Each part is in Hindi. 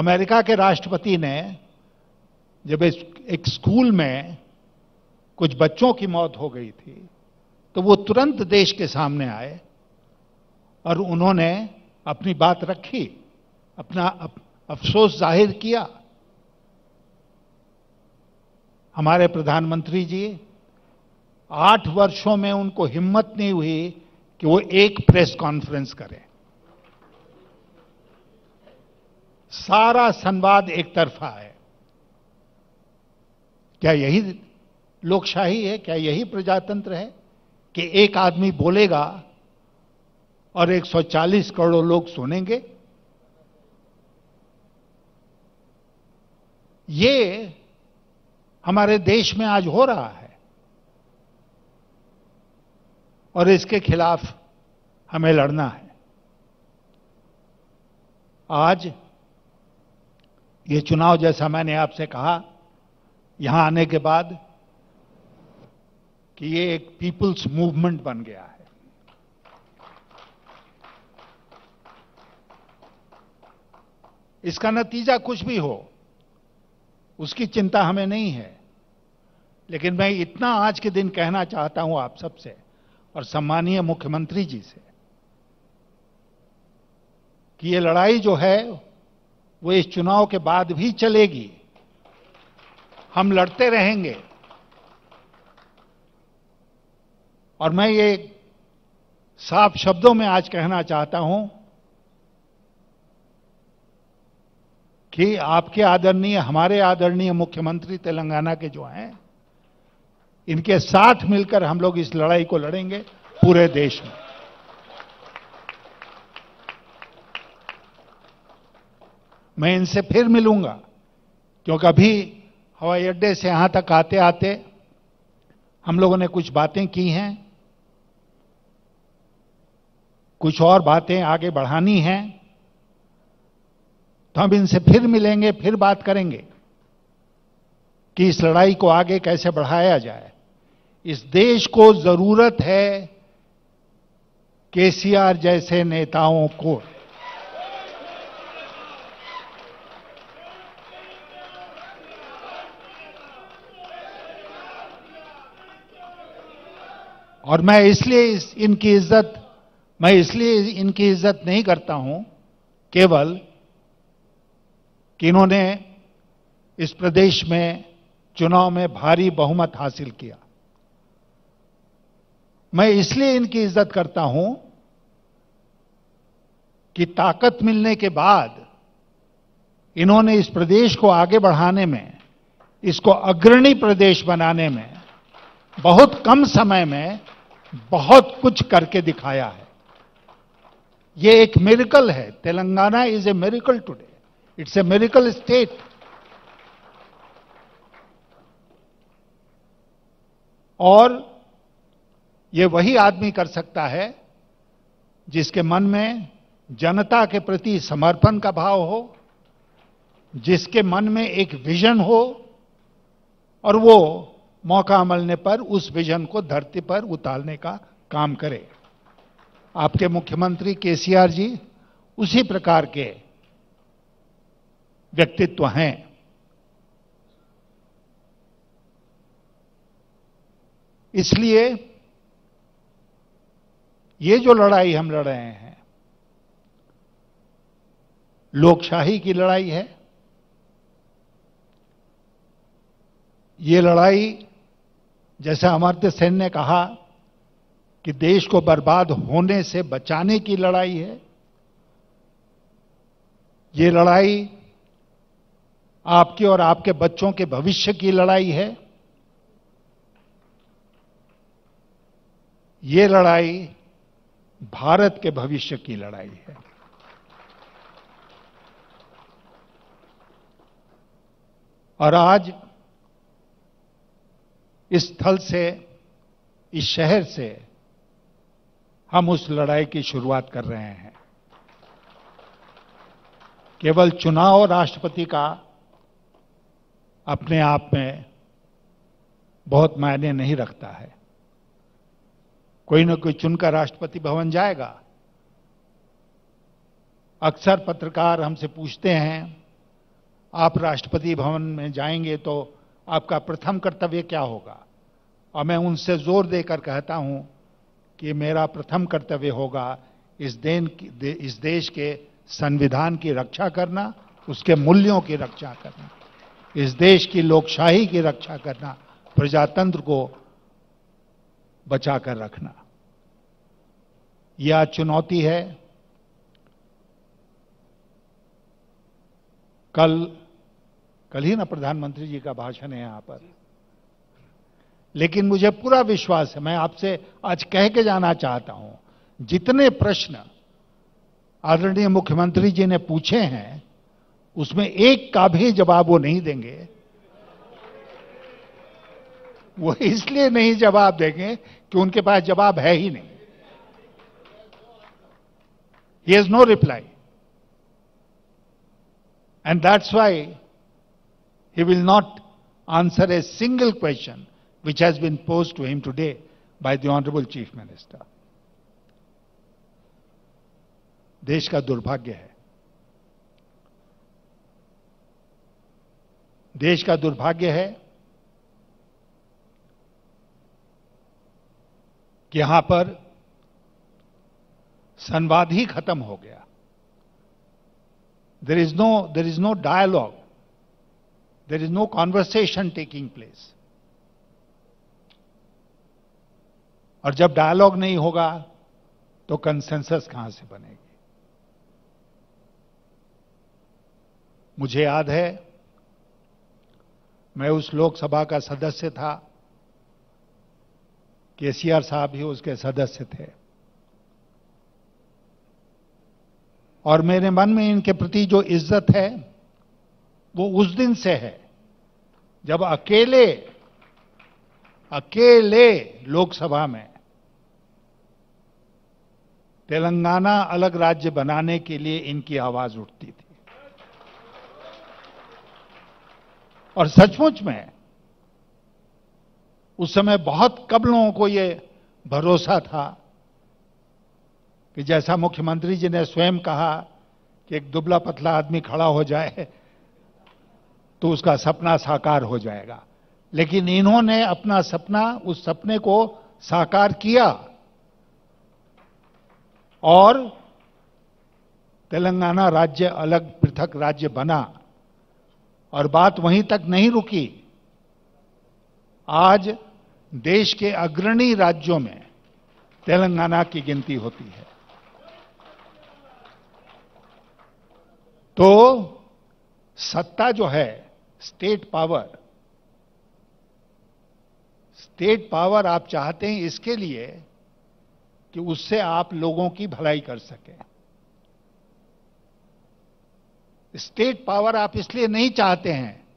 अमेरिका के राष्ट्रपति ने जब एक स्कूल में कुछ बच्चों की मौत हो गई थी तो वो तुरंत देश के सामने आए और उन्होंने अपनी बात रखी, अपना अफसोस ज़ाहिर किया। हमारे प्रधानमंत्री जी, आठ वर्षों में उनको हिम्मत नहीं हुई कि वो एक प्रेस कॉन्फ्रेंस करें। सारा संवाद एक तरफा है। क्या यही लोकशाही है? क्या यही प्रजातंत्र है कि एक आदमी बोलेगा और 140 करोड़ लोग सुनेंगे? ये हमारे देश में आज हो रहा है और इसके खिलाफ हमें लड़ना है। आज ये चुनाव जैसा मैंने आपसे कहा, यहाँ आने के बाद कि ये एक पीपुल्स मूवमेंट बन गया है। इसका नतीजा कुछ भी हो, उसकी चिंता हमें नहीं है। लेकिन मैं इतना आज के दिन कहना चाहता हूँ आप सबसे, और सम्मानीय मुख्यमंत्री जी से, कि ये लड़ाई जो है वो इस चुनाव के बाद भी चलेगी। हम लड़ते रहेंगे। और मैं ये साफ़ शब्दों में आज कहना चाहता हूँ कि आपके आदरणीय, हमारे आदरणीय मुख्यमंत्री तेलंगाना के जो हैं, इनके साथ मिलकर हम लोग इस लड़ाई को लड़ेंगे पूरे देश में। मैं इनसे फिर मिलूँगा। क्योंकि अभी हवाई अड्डे से यहाँ तक आते आते हम लोगों ने कुछ बातें की हैं। कुछ और बातें आगे बढ़ानी हैं। तो हम इनसे फिर मिलेंगे, फिर बात करेंगे कि इस लड़ाई को आगे कैसे बढ़ाया जाए। इस देश को ज़रूरत है केसीआर जैसे नेताओं को। और मैं इसलिए इस, इनकी इज़्ज़त मैं इसलिए इनकी इज़्ज़त नहीं करता हूँ केवल कि इन्होंने इस प्रदेश में चुनाव में भारी बहुमत हासिल किया। मैं इसलिए इनकी इज़्ज़त करता हूँ कि ताकत मिलने के बाद इन्होंने इस प्रदेश को आगे बढ़ाने में इसको अग्रणी प्रदेश बनाने में बहुत कम समय में बहुत कुछ करके दिखाया है। ये एक मेरिकल है। Telangana is a miracle today it's a miracle state और ये वही आदमी कर सकता है जिसके मन में जनता के प्रति समर्पण का भाव हो, जिसके मन में एक विजन हो, और वो मौका मिलने पर, उस विजन को धरती पर उतारने का काम करे। आपके मुख्यमंत्री केसीआर जी उसी प्रकार के व्यक्तित्व हैं। इसलिए ये जो लड़ाई हम लड़ रहे हैं, लोकशाही की लड़ाई है। ये लड़ाई जैसा अमर्त्य सेन ने कहा कि देश को बर्बाद होने से बचाने की लड़ाई है, ये लड़ाई आपके और आपके बच्चों के भविष्य की लड़ाई है, ये लड़ाई भारत के भविष्य की लड़ाई है। और आज इस स्थल से, इस शहर से हम उस लड़ाई की शुरुआत कर रहे हैं। केवल चुनाव राष्ट्रपति का अपने आप में बहुत मायने नहीं रखता है। कोई ना कोई चुनकर राष्ट्रपति भवन जाएगा। अक्सर पत्रकार हमसे पूछते हैं, आप राष्ट्रपति भवन में जाएँगे तो आपका प्रथम कर्तव्य क्या होगा? और मैं उनसे ज़ोर देकर कहता हूँ कि मेरा प्रथम कर्तव्य होगा इस देन इस देश के संविधान की रक्षा करना, उसके मूल्यों की रक्षा करना, इस देश की लोकशाही की रक्षा करना, प्रजातंत्र को बचाकर रखना। यह चुनौती है। कल कल ही ना प्रधानमंत्री जी का भाषण है यहाँ पर। लेकिन मुझे पूरा विश्वास है, मैं आपसे आज कह के जाना चाहता हूँ, जितने प्रश्न आदरणीय मुख्यमंत्री जी ने पूछे हैं, उसमें एक का भी जवाब वो नहीं देंगे। वो इसलिए नहीं जवाब देंगे कि उनके पास जवाब है ही नहीं। He has no reply and that's why he will not answer a single question which has been pose to him today by the honourable chief minister देश का दुर्भाग्य है। देश का दुर्भाग्य है कि यहाँ पर संवाद ही खत्म हो गया। There is no there is no dialogue there is no conversation taking place और जब डायलॉग नहीं होगा तो कंसेंसस कहाँ से बनेगी? मुझे याद है, मैं उस लोकसभा का सदस्य था, केसीआर साहब भी उसके सदस्य थे। और मेरे मन में इनके प्रति जो इज़्ज़त है वो उस दिन से है। जब अकेले अकेले लोकसभा में तेलंगाना अलग राज्य बनाने के लिए इनकी आवाज़ उठती थी। और सचमुच में उस समय बहुत कम लोगों को यह भरोसा था कि जैसा मुख्यमंत्री जी ने स्वयं कहा कि एक दुबला पतला आदमी खड़ा हो जाए तो उसका सपना साकार हो जाएगा। लेकिन इन्होंने अपना सपना, उस सपने को साकार किया। और तेलंगाना राज्य अलग, पृथक राज्य बना। और बात वहीं तक नहीं रुकी। आज देश के अग्रणी राज्यों में तेलंगाना की गिनती होती है। तो सत्ता जो है स्टेट पावर। स्टेट पावर आप चाहते हैं इसके लिए कि उससे आप लोगों की भलाई कर सकें। स्टेट पावर आप इसलिए नहीं चाहते हैं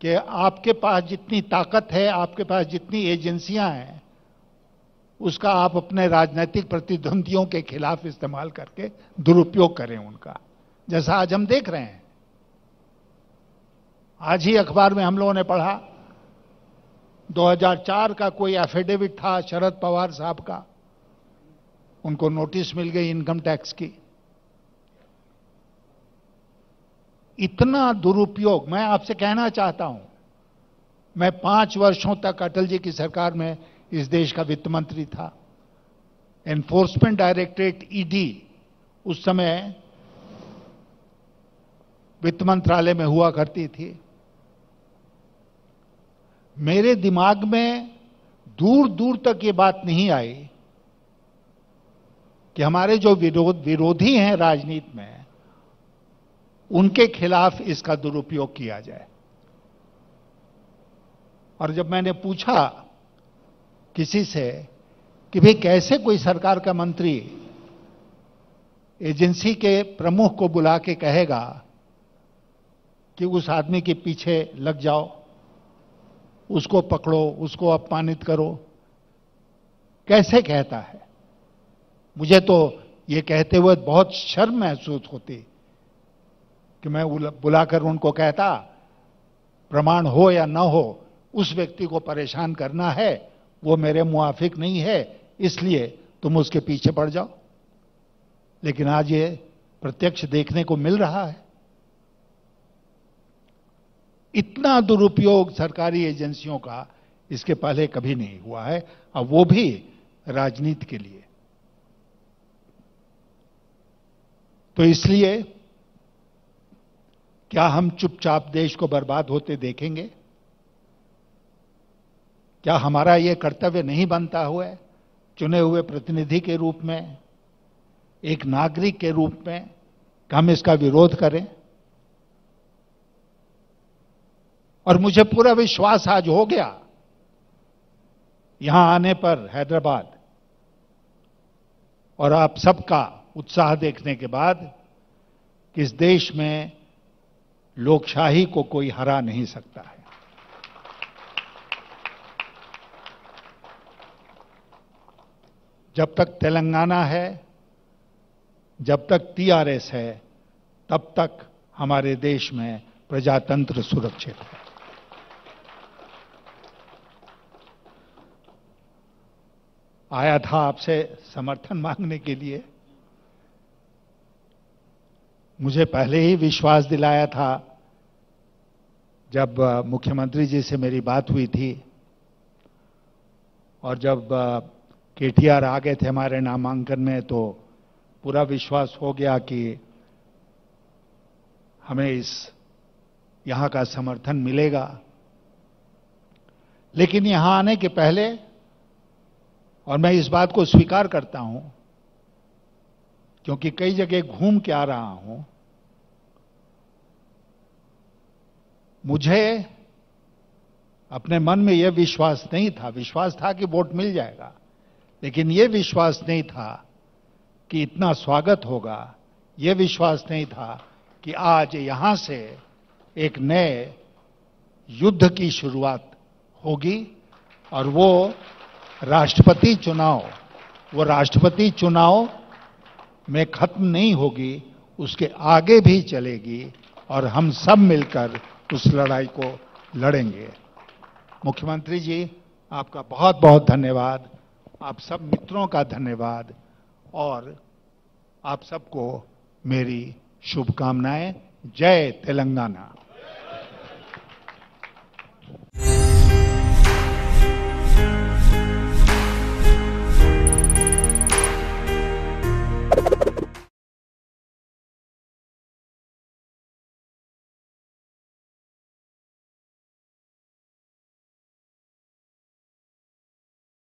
कि आपके पास जितनी ताकत है, आपके पास जितनी एजेंसियाँ हैं, उसका आप अपने राजनीतिक प्रतिद्वंदियों के खिलाफ इस्तेमाल करके दुरुपयोग करें उनका। जैसा आज हम देख रहे हैं आज ही अखबार में हम लोगों ने पढ़ा 2004 का कोई एफिडेविट था शरद पवार साहब का। उनको नोटिस मिल गई इनकम टैक्स की। इतना दुरुपयोग, मैं आपसे कहना चाहता हूँ, मैं पाँच वर्षों तक अटल जी की सरकार में इस देश का वित्त मंत्री था। एनफोर्समेंट डायरेक्टरेट ईडी उस समय वित्त मंत्रालय में हुआ करती थी। मेरे दिमाग में दूर दूर तक ये बात नहीं आई कि हमारे जो विरोध, विरोधी हैं राजनीति में, उनके खिलाफ इसका दुरुपयोग किया जाए। और जब मैंने पूछा किसी से कि भाई कैसे कोई सरकार का मंत्री एजेंसी के प्रमुख को बुला के कहेगा कि उस आदमी के पीछे लग जाओ उसको पकड़ो, उसको अपमानित करो। कैसे कहता है? मुझे तो ये कहते हुए बहुत शर्म महसूस होती कि मैं बुलाकर उनको कहता, प्रमाण हो या ना हो, उस व्यक्ति को परेशान करना है, वो मेरे मुआफिक नहीं है, इसलिए तुम उसके पीछे पड़ जाओ। लेकिन आज ये प्रत्यक्ष देखने को मिल रहा है। इतना दुरुपयोग सरकारी एजेंसियों का इसके पहले कभी नहीं हुआ है और वो भी राजनीति के लिए। तो इसलिए क्या हम चुपचाप देश को बर्बाद होते देखेंगे? क्या हमारा यह कर्तव्य नहीं बनता हुआ है? चुने हुए प्रतिनिधि के रूप में, एक नागरिक के रूप में हम इसका विरोध करें? और मुझे पूरा विश्वास आज हो गया। यहाँ आने पर हैदराबाद। और आप सबका उत्साह देखने के बाद कि इस देश में लोकशाही को कोई हरा नहीं सकता है। जब तक तेलंगाना है, जब तक टीआरएस है, तब तक हमारे देश में प्रजातंत्र सुरक्षित है। आया था आपसे समर्थन मांगने के लिए। मुझे पहले ही विश्वास दिलाया था जब मुख्यमंत्री जी से मेरी बात हुई थी और जब केटीआर आ गए थे हमारे नामांकन में तो पूरा विश्वास हो गया कि हमें इस, यहाँ का समर्थन मिलेगा। लेकिन यहाँ आने के पहले और मैं इस बात को स्वीकार करता हूँ, क्योंकि कई जगह घूम के आ रहा हूँ, मुझे अपने मन में यह विश्वास नहीं था। विश्वास था कि वोट मिल जाएगा, लेकिन यह विश्वास नहीं था कि इतना स्वागत होगा। यह विश्वास नहीं था कि आज यहाँ से एक नए युद्ध की शुरुआत होगी और वो राष्ट्रपति चुनाव, वो राष्ट्रपति चुनाव में खत्म नहीं होगी, उसके आगे भी चलेगी और हम सब मिलकर उस लड़ाई को लड़ेंगे। मुख्यमंत्री जी, आपका बहुत बहुत धन्यवाद। आप सब मित्रों का धन्यवाद और आप सबको मेरी शुभकामनाएँ। जय तेलंगाना।